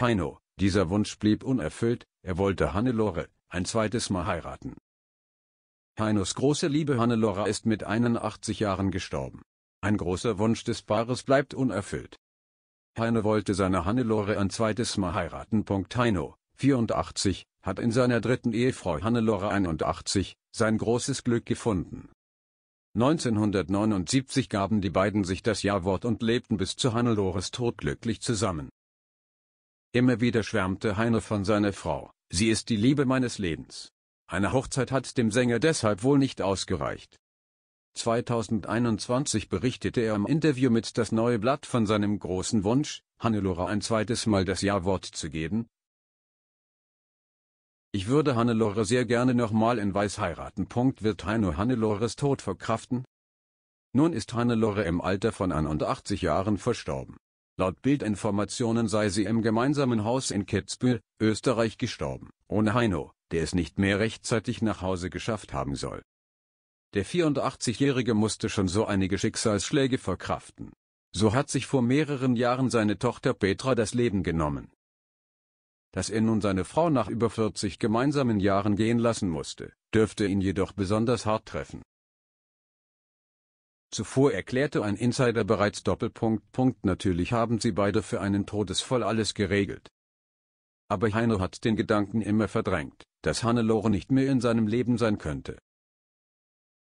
Heino, dieser Wunsch blieb unerfüllt, er wollte Hannelore ein zweites Mal heiraten. Heinos große Liebe Hannelore ist mit 81 Jahren gestorben. Ein großer Wunsch des Paares bleibt unerfüllt. Heino wollte seine Hannelore ein zweites Mal heiraten. Heino, 84, hat in seiner dritten Ehefrau Hannelore 81 sein großes Glück gefunden. 1979 gaben die beiden sich das Ja-Wort und lebten bis zu Hannelores Tod glücklich zusammen. Immer wieder schwärmte Heine von seiner Frau, sie ist die Liebe meines Lebens. Eine Hochzeit hat dem Sänger deshalb wohl nicht ausgereicht. 2021 berichtete er im Interview mit Das Neue Blatt von seinem großen Wunsch, Hannelore ein zweites Mal das Ja-Wort zu geben. Ich würde Hannelore sehr gerne nochmal in Weiß heiraten. Wird Heino Hannelores Tod verkraften? Nun ist Hannelore im Alter von 81 Jahren verstorben. Laut Bildinformationen sei sie im gemeinsamen Haus in Kitzbühel, Österreich gestorben, ohne Heino, der es nicht mehr rechtzeitig nach Hause geschafft haben soll. Der 84-Jährige musste schon so einige Schicksalsschläge verkraften. So hat sich vor mehreren Jahren seine Tochter Petra das Leben genommen. Dass er nun seine Frau nach über 40 gemeinsamen Jahren gehen lassen musste, dürfte ihn jedoch besonders hart treffen. Zuvor erklärte ein Insider bereits Doppelpunkt Punkt natürlich haben sie beide für einen Todesfall alles geregelt. Aber Heino hat den Gedanken immer verdrängt, dass Hannelore nicht mehr in seinem Leben sein könnte.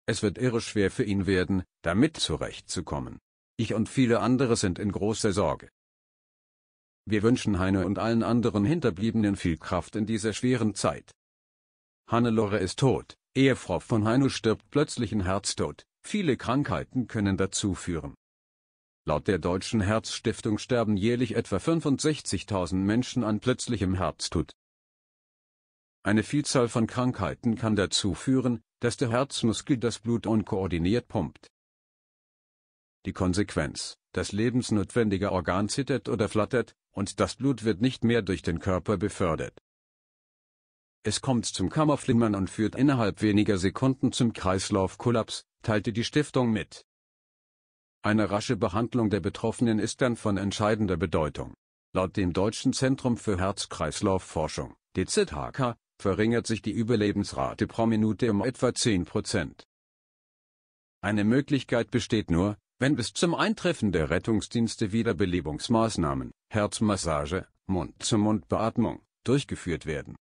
Es wird irre schwer für ihn werden, damit zurechtzukommen. Ich und viele andere sind in großer Sorge. Wir wünschen Heine und allen anderen Hinterbliebenen viel Kraft in dieser schweren Zeit. Hannelore ist tot, Ehefrau von Heino stirbt plötzlichen Herztod, viele Krankheiten können dazu führen. Laut der Deutschen Herzstiftung sterben jährlich etwa 65.000 Menschen an plötzlichem Herztod. Eine Vielzahl von Krankheiten kann dazu führen, dass der Herzmuskel das Blut unkoordiniert pumpt. Die Konsequenz, das lebensnotwendige Organ zittert oder flattert, und das Blut wird nicht mehr durch den Körper befördert. Es kommt zum Kammerflimmern und führt innerhalb weniger Sekunden zum Kreislaufkollaps, teilte die Stiftung mit. Eine rasche Behandlung der Betroffenen ist dann von entscheidender Bedeutung. Laut dem Deutschen Zentrum für Herz-Kreislauf-Forschung, DZHK, verringert sich die Überlebensrate pro Minute um etwa 10 Prozent. Eine Möglichkeit besteht nur, wenn bis zum Eintreffen der Rettungsdienste Wiederbelebungsmaßnahmen, Herzmassage, Mund-zu-Mund-Beatmung, durchgeführt werden.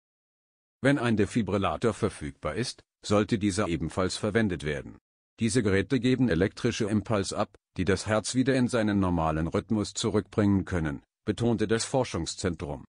Wenn ein Defibrillator verfügbar ist, sollte dieser ebenfalls verwendet werden. Diese Geräte geben elektrische Impuls ab, die das Herz wieder in seinen normalen Rhythmus zurückbringen können, betonte das Forschungszentrum.